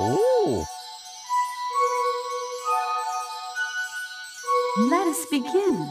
Ooh. Let us begin.